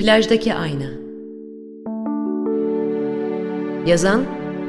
Plajdaki Ayna. Yazan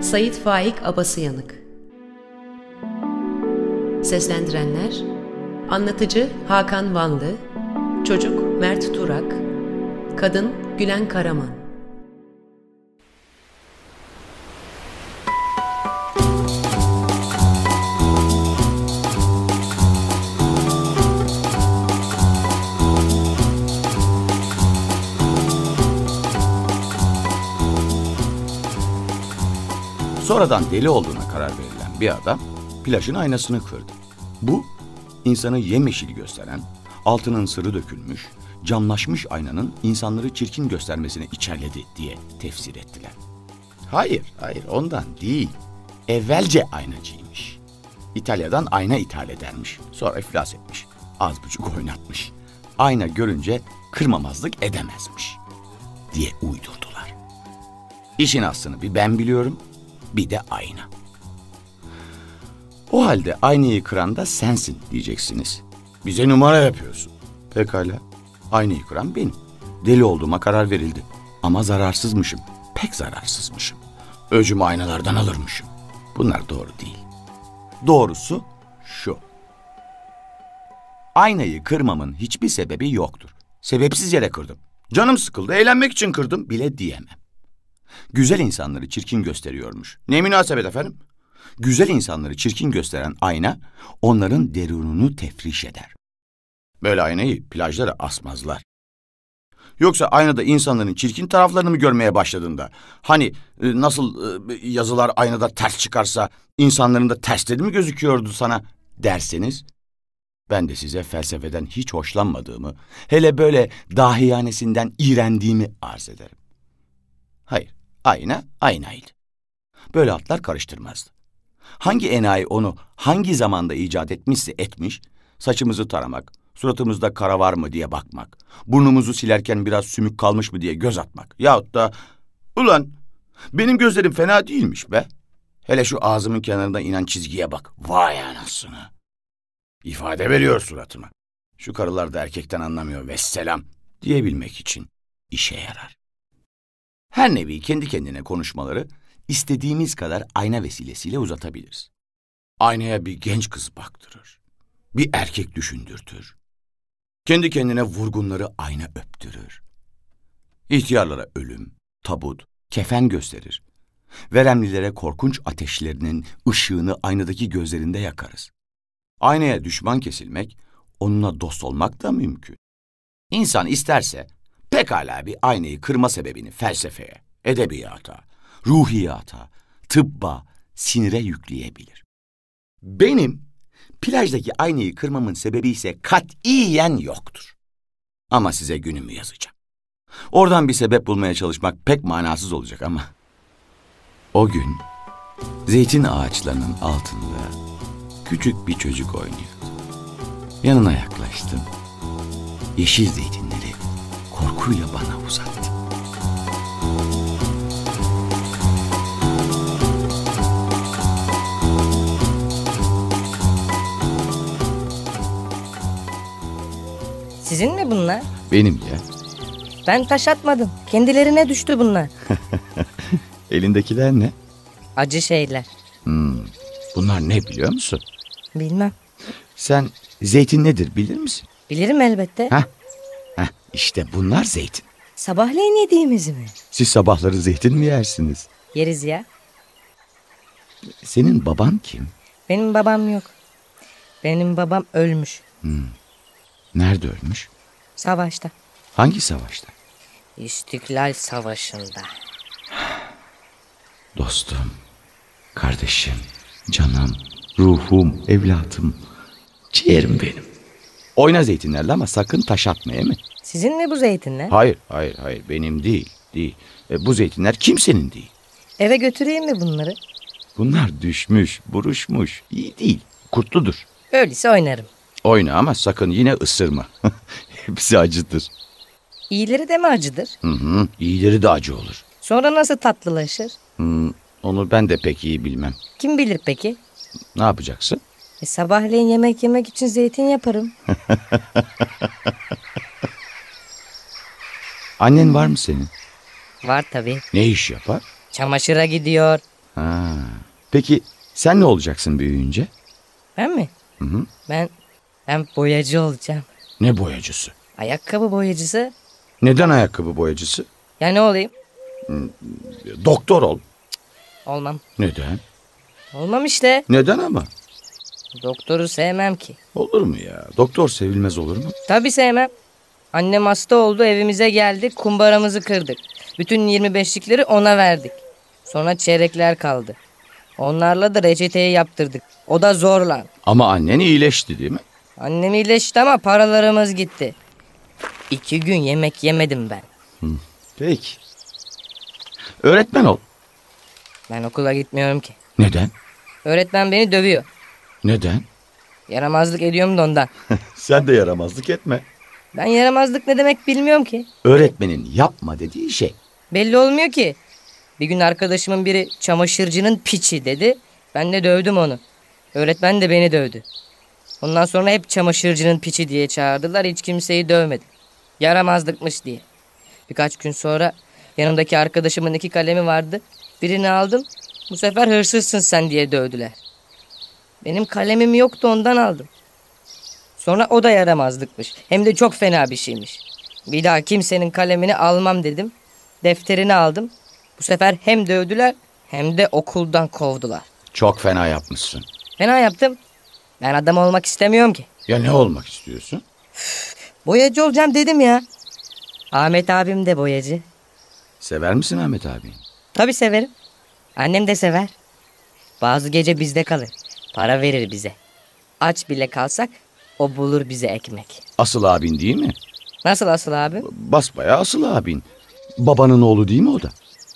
Sayit Faik Abasıyanık Seslendirenler Anlatıcı Hakan Vanlı Çocuk Mert Turak Kadın Gülen Karaman Sonradan deli olduğuna karar verilen bir adam plajın aynasını kırdı. Bu insanı yemyeşil gösteren, altının sırrı dökülmüş, camlaşmış aynanın insanları çirkin göstermesine içerledi diye tefsir ettiler. Hayır, hayır ondan değil. Evvelce aynacıymış. İtalya'dan ayna ithal edermiş. Sonra iflas etmiş. Az buçuk oynatmış. Ayna görünce kırmamazlık edemezmiş. Diye uydurdular. İşin aslını bir ben biliyorum, bir de ayna. O halde aynayı kıran da sensin diyeceksiniz. Bize numara yapıyorsun. Pekala. Aynayı kıran benim. Deli olduğuma karar verildi. Ama zararsızmışım. Pek zararsızmışım. Öcümü aynalardan alırmışım. Bunlar doğru değil. Doğrusu şu. Aynayı kırmamın hiçbir sebebi yoktur. Sebepsiz yere kırdım. Canım sıkıldı, eğlenmek için kırdım bile diyemem. Güzel insanları çirkin gösteriyormuş. Ne münasebet efendim? Güzel insanları çirkin gösteren ayna onların derununu tefriş eder. Böyle aynayı plajlara asmazlar. Yoksa aynada insanların çirkin taraflarını mı görmeye başladığında? Hani e, nasıl e, yazılar aynada ters çıkarsa insanların da tersleri mi gözüküyordu sana derseniz ben de size felsefeden hiç hoşlanmadığımı, hele böyle dahiyanesinden iğrendiğimi arz ederim. Hayır, ayna aynaydı. Böyle atlar karıştırmazdı. Hangi enayi onu hangi zamanda icat etmişse etmiş, saçımızı taramak, suratımızda kara var mı diye bakmak, burnumuzu silerken biraz sümük kalmış mı diye göz atmak yahut da ulan benim gözlerim fena değilmiş be. Hele şu ağzımın kenarında inen çizgiye bak. Vay anasını. İfade veriyor suratıma. Şu karılar da erkekten anlamıyor vesselam diyebilmek için işe yarar. Her nevi kendi kendine konuşmaları istediğimiz kadar ayna vesilesiyle uzatabiliriz. Aynaya bir genç kız baktırır. Bir erkek düşündürtür. Kendi kendine vurgunları ayna öptürür. İhtiyarlara ölüm, tabut, kefen gösterir. Veremlilere korkunç ateşlerinin ışığını aynadaki gözlerinde yakarız. Aynaya düşman kesilmek, onunla dost olmak da mümkün. İnsan isterse pekala bir aynayı kırma sebebini felsefeye, edebiyata, ruhiyata, tıbba, sinire yükleyebilir. Benim plajdaki aynayı kırmamın sebebi ise katiyen yoktur. Ama size günümü yazacağım. Oradan bir sebep bulmaya çalışmak pek manasız olacak ama. O gün zeytin ağaçlarının altında küçük bir çocuk oynuyordu. Yanına yaklaştım. Yeşil zeytinleri korkuyla bana uzattı. Sizin mi bunlar? Benim ya. Ben taş atmadım. Kendilerine düştü bunlar. Elindekiler ne? Acı şeyler. Hmm, bunlar ne biliyor musun? Bilmem. Sen zeytin nedir bilir misin? Bilirim elbette. Heh, işte bunlar zeytin. Sabahleyin yediğimiz mi? Siz sabahları zeytin mi yersiniz? Yeriz ya. Senin baban kim? Benim babam yok. Benim babam ölmüş. Nerede ölmüş? Savaşta. Hangi savaşta? İstiklal Savaşı'nda. Dostum, kardeşim, canım, ruhum, evlatım, ciğerim benim. Oyna zeytinlerle ama sakın taş atma mi? Sizin mi bu zeytinler? Hayır, hayır, hayır. Benim değil, değil. E, bu zeytinler kimsenin değil. Eve götüreyim mi bunları? Bunlar düşmüş, buruşmuş. İyi değil, kurtludur. Öyleyse oynarım. Oyna ama sakın yine ısırma. Hepsi acıdır. İyileri de mi acıdır? Hı hı, iyileri de acı olur. Sonra nasıl tatlılaşır? Hmm, onu ben de pek iyi bilmem. Kim bilir peki? Ne yapacaksın? E, sabahleyin yemek yemek için zeytin yaparım. Annen var mı senin? Var tabii. Ne iş yapar? Çamaşıra gidiyor. Ha. Peki sen ne olacaksın büyüyünce? Ben mi? Hı hı. Ben ben boyacı olacağım. Ne boyacısı? Ayakkabı boyacısı. Neden ayakkabı boyacısı? Ya ne olayım? Doktor ol. Olmam. Neden? Olmam işte. Neden ama? Doktoru sevmem ki. Olur mu ya? Doktor sevilmez olur mu? Tabii sevmem. Annem hasta oldu evimize geldi kumbaramızı kırdık. Bütün 25'likleri ona verdik. Sonra çeyrekler kaldı. Onlarla da reçeteyi yaptırdık. O da zorla. Ama annen iyileşti değil mi? Annem iyileşti ama paralarımız gitti. İki gün yemek yemedim ben. Peki. Öğretmen ol. Ben okula gitmiyorum ki. Neden? Öğretmen beni dövüyor. Neden? Yaramazlık ediyorum da ondan. Sen de yaramazlık etme. Ben yaramazlık ne demek bilmiyorum ki. Öğretmenin yapma dediği şey. Belli olmuyor ki. Bir gün arkadaşımın biri çamaşırcının piçi dedi. Ben de dövdüm onu. Öğretmen de beni dövdü. Ondan sonra hep çamaşırcının piçi diye çağırdılar. Hiç kimseyi dövmedi. Yaramazlıkmış diye. Birkaç gün sonra yanımdaki arkadaşımın iki kalemi vardı. Birini aldım. Bu sefer hırsızsın sen diye dövdüler. Benim kalemim yoktu ondan aldım. Sonra o da yaramazlıkmış. Hem de çok fena bir şeymiş. Bir daha kimsenin kalemini almam dedim. Defterini aldım. Bu sefer hem dövdüler hem de okuldan kovdular. Çok fena yapmışsın. Fena yaptım. Ben adam olmak istemiyorum ki. Ya ne olmak istiyorsun? Boyacı olacağım dedim ya. Ahmet abim de boyacı. Sever misin Ahmet abi? Tabii severim. Annem de sever. Bazı gece bizde kalır. Para verir bize. Aç bile kalsak o bulur bize ekmek. Asıl abin değil mi? Nasıl asıl abi? Basbayağı asıl abin. Babanın oğlu değil mi o da?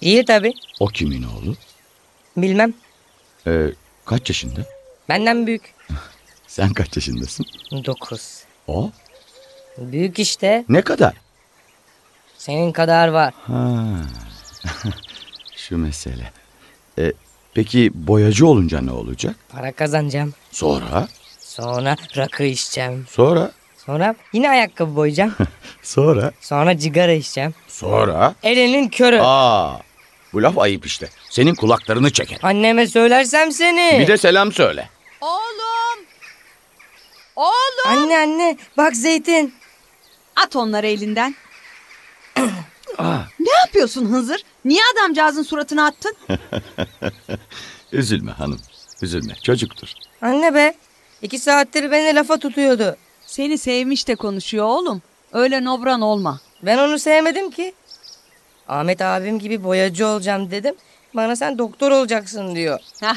İyi tabii. O kimin oğlu? Bilmem. Ee, kaç yaşında? Benden büyük. Sen kaç yaşındasın? Dokuz. O? Büyük işte. Ne kadar? Senin kadar var. Ha. Şu mesele. Ee, peki boyacı olunca ne olacak? Para kazanacağım. Sonra? Sonra rakı içeceğim. Sonra? Sonra yine ayakkabı boyayacağım. Sonra? Sonra cigara içeceğim. Sonra? Elinin körü. Aa, bu laf ayıp işte. Senin kulaklarını çeker. Anneme söylersem seni. Bir de selam söyle. Oğlum. Oğlum. Anne anne bak zeytin. At onları elinden. Aa, Ne yapıyorsun Hızır? Niye adamcağızın suratına attın? üzülme hanım. Üzülme. Çocuktur. Anne be. iki saattir beni lafa tutuyordu. Seni sevmiş de konuşuyor oğlum. Öyle nobran olma. Ben onu sevmedim ki. Ahmet abim gibi boyacı olacağım dedim. Bana sen doktor olacaksın diyor. Hah,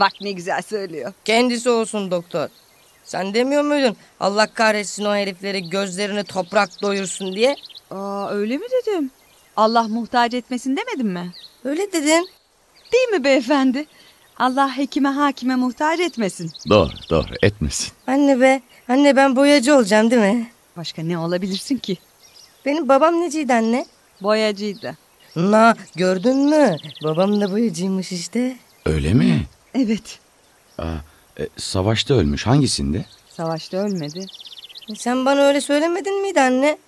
bak ne güzel söylüyor. Kendisi olsun doktor. Sen demiyor muydun? Allah kahretsin o herifleri gözlerini toprak doyursun diye. Aa, öyle mi dedim? Allah muhtaç etmesin demedim mi? Öyle dedim. Değil mi beyefendi? Allah hekime hakime muhtaç etmesin. Doğru doğru etmesin. Anne be. Anne ben boyacı olacağım değil mi? Başka ne olabilirsin ki? Benim babam neciydi anne? Boyacıydı. Na gördün mü? Babam da boyacıymış işte. Öyle mi? Evet. Aa, e, savaşta ölmüş hangisinde? Savaşta ölmedi. Sen bana öyle söylemedin miydi anne?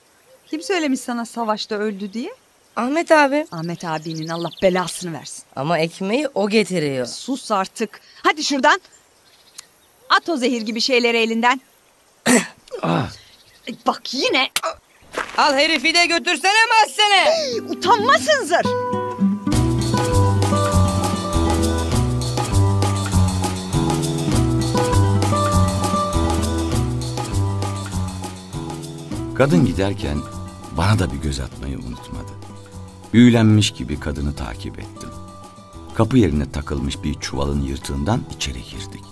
Kim söylemiş sana savaşta öldü diye? Ahmet abi. Ahmet abinin Allah belasını versin. Ama ekmeği o getiriyor. Sus artık. Hadi şuradan. At o zehir gibi şeyleri elinden. Aa, Ay, Bak yine. Al herifi de götürsene mahzene. Utanmasın zır. kadın giderken bana da bir göz atmayı unutmadı. Büyülenmiş gibi kadını takip ettim. Kapı yerine takılmış bir çuvalın yırtığından içeri girdik.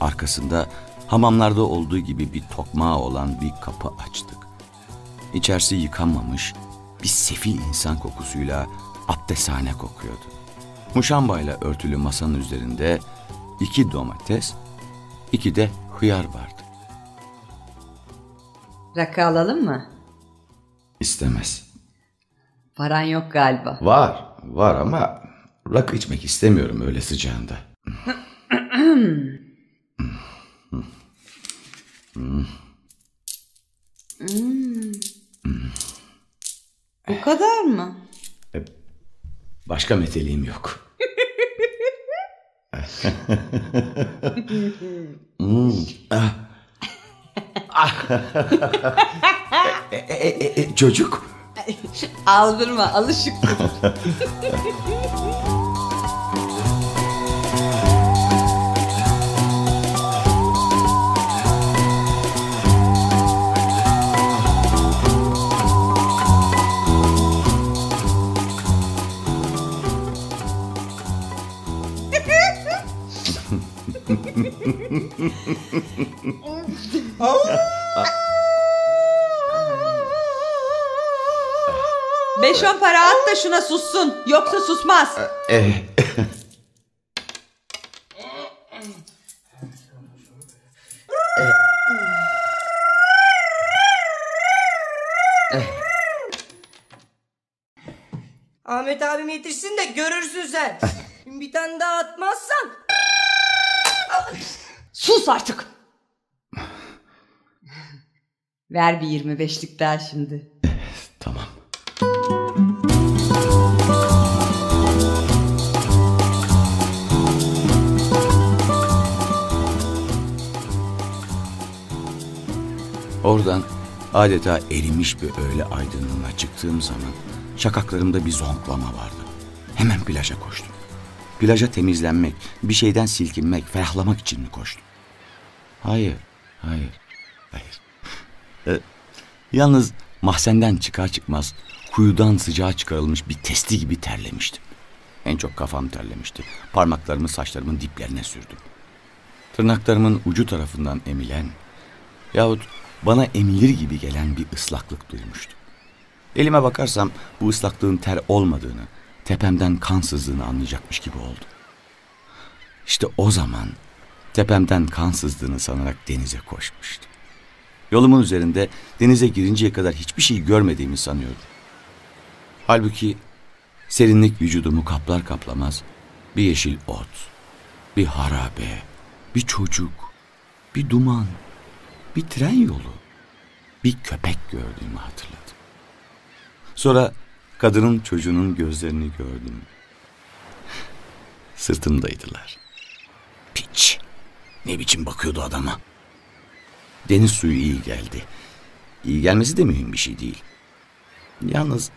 Arkasında hamamlarda olduğu gibi bir tokmağı olan bir kapı açtık. İçerisi yıkanmamış bir sefil insan kokusuyla abdesthane kokuyordu. Muşambayla örtülü masanın üzerinde iki domates, iki de hıyar vardı. Rakı alalım mı? İstemez. Paran yok galiba. Var, var ama rakı içmek istemiyorum öyle sıcağında. O kadar mı? Başka meteliğim yok. Hmm, ah. Ah. E, e, e, e, çocuk. Aldırma alışık. Beş on para at da şuna sussun. Yoksa susmaz. E, Ahmet abim yetişsin de görürsün sen. bir tane daha atmazsan. Sus artık. Ver bir yirmi beşlik daha şimdi. Oradan adeta erimiş bir öğle aydınlığına çıktığım zaman şakaklarımda bir zonklama vardı. Hemen plaja koştum. Plaja temizlenmek, bir şeyden silkinmek, ferahlamak için mi koştum? Hayır, hayır, hayır. Ee, yalnız mahzenden çıkar çıkmaz kuyudan sıcağa çıkarılmış bir testi gibi terlemiştim. En çok kafam terlemişti. Parmaklarımı saçlarımın diplerine sürdüm. Tırnaklarımın ucu tarafından emilen yahut bana emilir gibi gelen bir ıslaklık duymuştum. Elime bakarsam bu ıslaklığın ter olmadığını, tepemden kan sızdığını anlayacakmış gibi oldum. İşte o zaman tepemden kan sızdığını sanarak denize koşmuştum. Yolumun üzerinde denize girinceye kadar hiçbir şey görmediğimi sanıyordum. Halbuki serinlik vücudumu kaplar kaplamaz bir yeşil ot, bir harabe, bir çocuk, bir duman, bir tren yolu, bir köpek gördüğümü hatırladım. Sonra kadının çocuğunun gözlerini gördüm. Sırtımdaydılar. Piç. Ne biçim bakıyordu adama. Deniz suyu iyi geldi. İyi gelmesi de mühim bir şey değil. Yalnız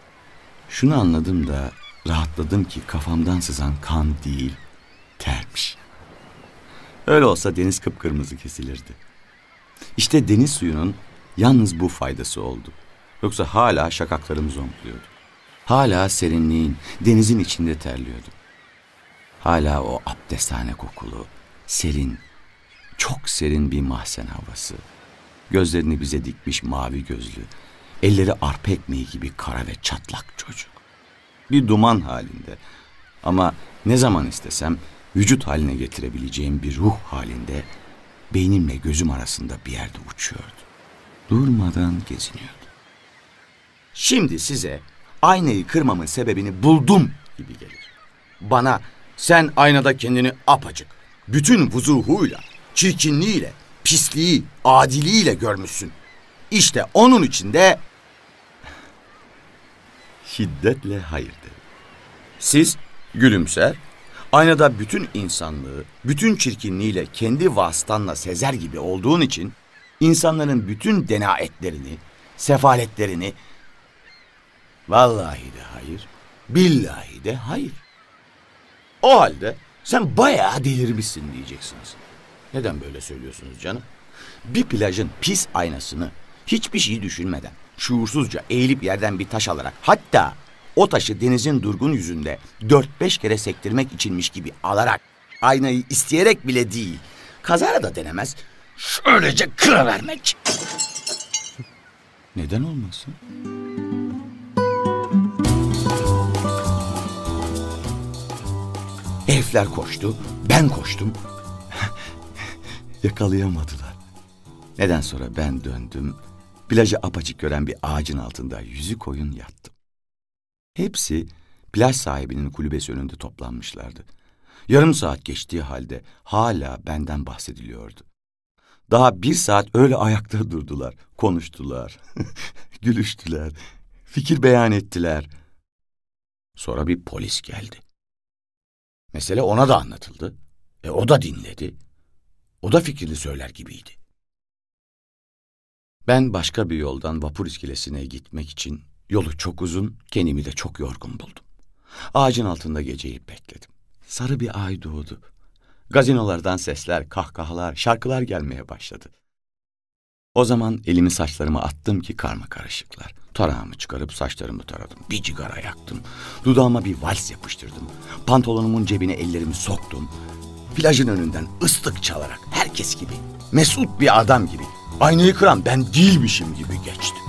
şunu anladım da rahatladım ki kafamdan sızan kan değil, termiş. Öyle olsa deniz kıpkırmızı kesilirdi. İşte deniz suyunun yalnız bu faydası oldu. Yoksa hala şakaklarım zonkluyordu. Hala serinliğin, denizin içinde terliyordum. Hala o abdesthane kokulu, serin, çok serin bir mahzen havası. Gözlerini bize dikmiş mavi gözlü, elleri arpa ekmeği gibi kara ve çatlak çocuk. Bir duman halinde ama ne zaman istesem vücut haline getirebileceğim bir ruh halinde beynimle gözüm arasında bir yerde uçuyordu. Durmadan geziniyordu. Şimdi size aynayı kırmamın sebebini buldum gibi gelir. Bana sen aynada kendini apacık, bütün vuzuhuyla, çirkinliğiyle, pisliği, adiliğiyle görmüşsün. İşte onun için de şiddetle hayır derim. Siz gülümser, aynada bütün insanlığı, bütün çirkinliğiyle kendi vasıtanla sezer gibi olduğun için insanların bütün denaetlerini, sefaletlerini vallahi de hayır, billahi de hayır. O halde sen bayağı delirmişsin diyeceksiniz. Neden böyle söylüyorsunuz canım? Bir plajın pis aynasını hiçbir şey düşünmeden şuursuzca eğilip yerden bir taş alarak hatta o taşı denizin durgun yüzünde dört beş kere sektirmek içinmiş gibi alarak aynayı isteyerek bile değil kazara da denemez şöylece kıravermek. Neden olmasın? Herifler koştu, ben koştum. Yakalayamadılar. Neden sonra ben döndüm, plajı apaçık gören bir ağacın altında yüzü koyun yattım. Hepsi plaj sahibinin kulübesi önünde toplanmışlardı. Yarım saat geçtiği halde hala benden bahsediliyordu. Daha bir saat öyle ayakta durdular, konuştular, gülüştüler, Fikir beyan ettiler. Sonra bir polis geldi. Mesele ona da anlatıldı. E o da dinledi. O da fikrini söyler gibiydi. Ben başka bir yoldan vapur iskelesine gitmek için yolu çok uzun, kendimi de çok yorgun buldum. Ağacın altında geceyi bekledim. Sarı bir ay doğdu. Gazinolardan sesler, kahkahalar, şarkılar gelmeye başladı. O zaman elimi saçlarıma attım ki karma karışıklar. Tarağımı çıkarıp saçlarımı taradım. Bir cigara yaktım. Dudağıma bir vals yapıştırdım. Pantolonumun cebine ellerimi soktum. Plajın önünden ıslık çalarak herkes gibi, mesut bir adam gibi, aynayı kıran ben değilmişim gibi geçtim.